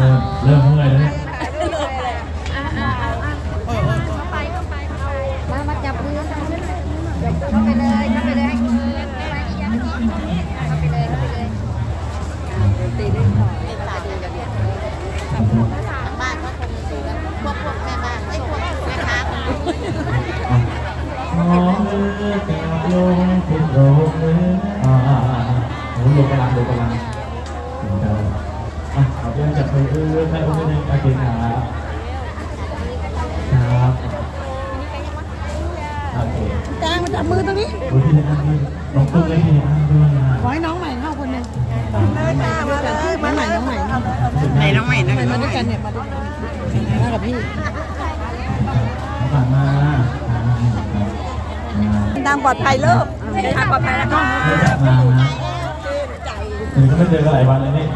เริ่มเริ่มเมื่อยแล้วเนี่ยมามาจับมือกันเข้าไปเลยเข้าไปเลยให้คุณเข้าไปเลยเข้าไปเลยตีด้หน่อยตาดูกันเนี่ยทางบ้านก็คงดูกันพวกพวกแม่บ้าไอ้พวกแม่ค้าคงดูมองเลือแก้วลงพิดโรงเลืออ่าอ่าอ่าโหลงกำลังลงกำลัง เอาเรื่องจับมือเอื้อแม่อุ้มนิดนึงโอเคครับครับโอเคแจงมาจับมือตรงนี้ดูที่นี่นะน้องตุ้มเลยที่นะด้วยนะขอให้น้องใหม่เข้าคนหนึ่งเลยค่ะมาเลยมาน้องใหม่ยน้องใหม่ไหนน้องใหม่นะมาด้วยกันเนี่ยมาด้วยกันมากับพี่ผ่านมาตามปลอดภัยลูกทางปลอดภัยแล้วก็ไม่จับมานะถึงก็ไม่เจอกันหลายวันเลยนี่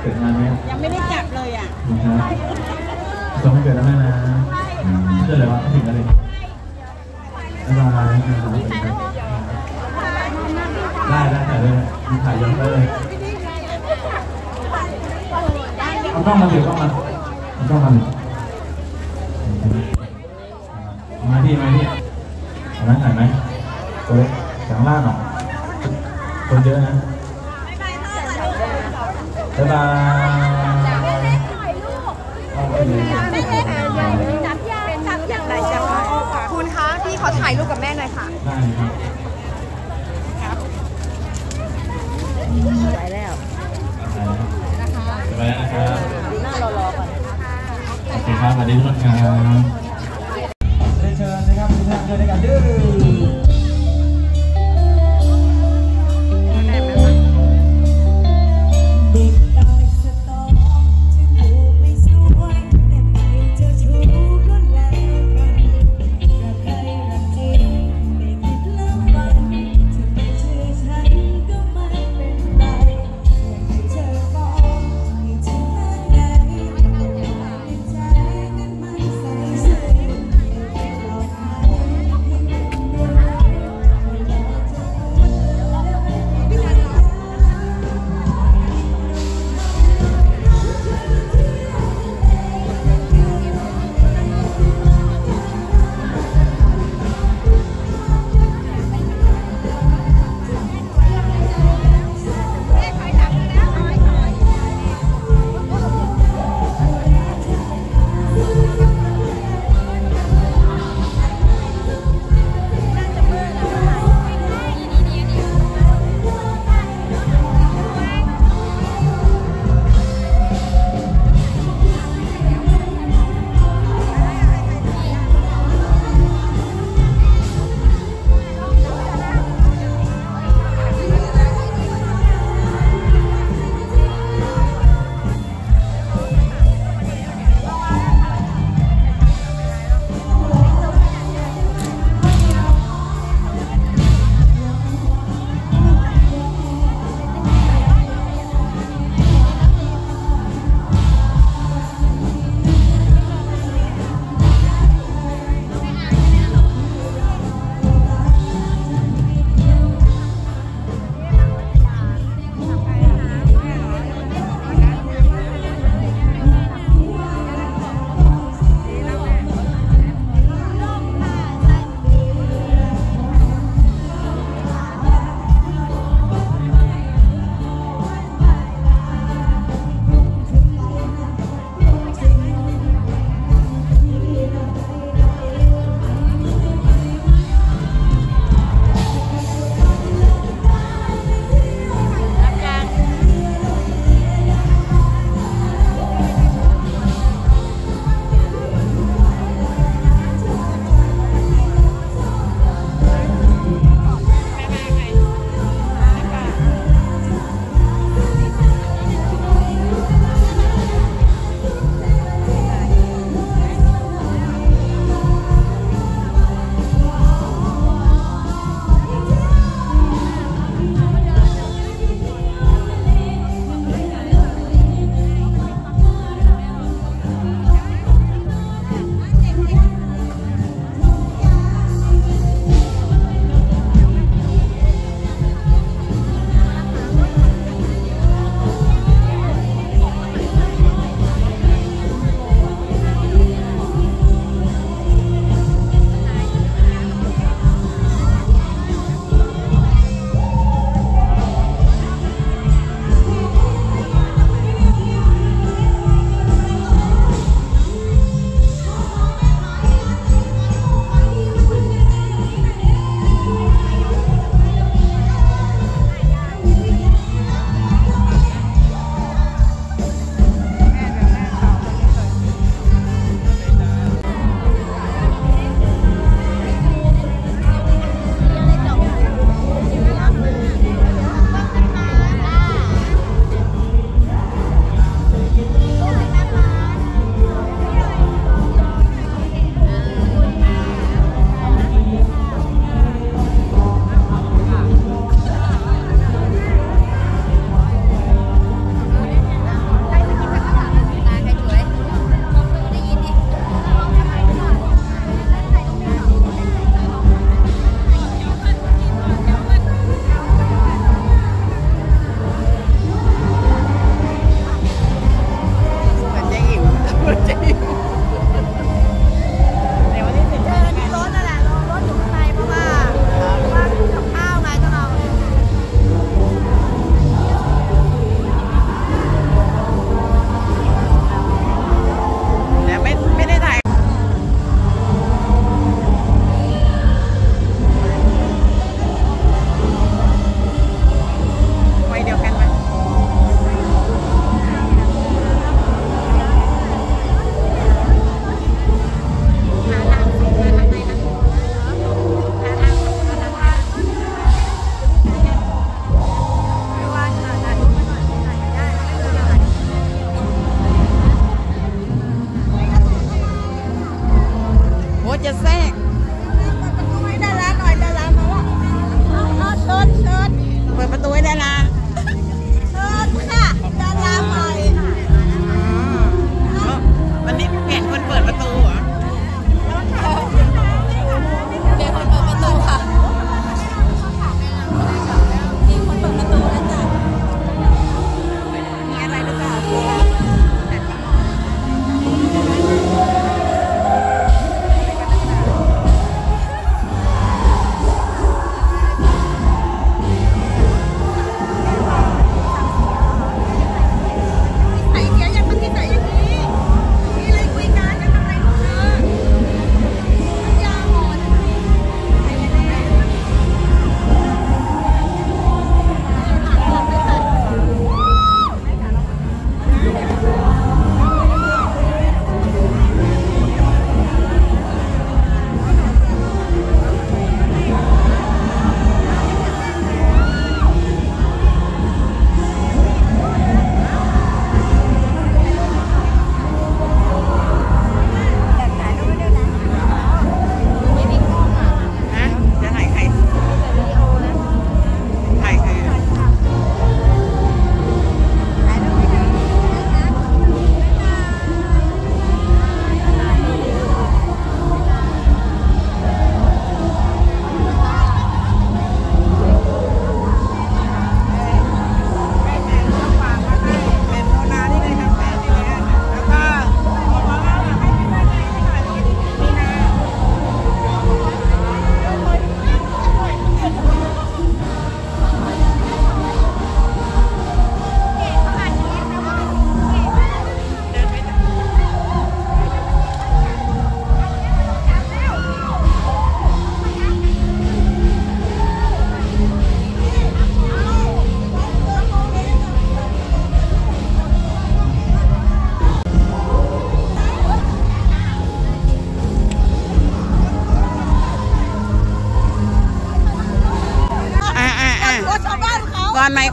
เกิดงานไหมยังไม่ได้จับเลยอะนะครับสองไม่เกิดแล้วแม่นะเจออะไรวะถึงกันเลยบ๊ายบายนะครับได้ได้ถ่ายเลยมีถ่ายย้อนได้เลยเอากล้องมาเดี๋ยวกล้องมาเอากล้องมามา หน่อยค่ะได้ครับไปแล้วไปแล้วนะครับดูหน้ารอๆก่อนโอเคครับสวัสดีทุกคนครับ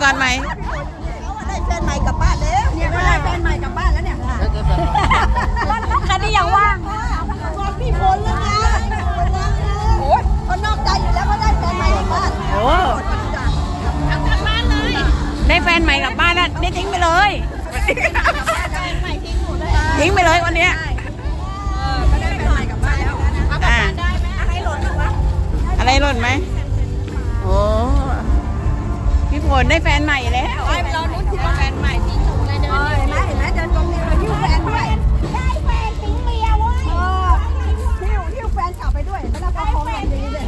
ก่อนไหมได้แฟนใหม่กลับบ้านแล้วเนี่ยก็ได้แฟนใหม่กลับบ้านแล้วเนี่ยคันนี้ยังว่างพี่พลแล้วนะโอ้ยคนนอกใจอยู่แล้วก็ได้แฟนใหม่กลับบ้านโอ้ได้แฟนใหม่กลับบ้านแล้วนี่ทิ้งไปเลยทิ้งไปเลยวันเนี้ยก็ได้แฟนใหม่กลับบ้านแล้วอ่าได้ไหมอะไรหล่นหรอวะอะไรหล่นไหมโอ้พี่ ฝนได้แฟนใหม่แล้วไอ้เราลุ้นถึงแฟนใหม่ทิ้งหนูเลยเดินเห็นไหมเห็นไหมเดินตรงนี้มาหิ้วแฟนด้วยได้แฟนทิ้งเมียเว้ยหิ้วหิ้วแฟนกลับไปด้วยแล้วก็คงแบบนี้เลย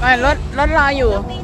ไปรถรถรออยู่ค่ะ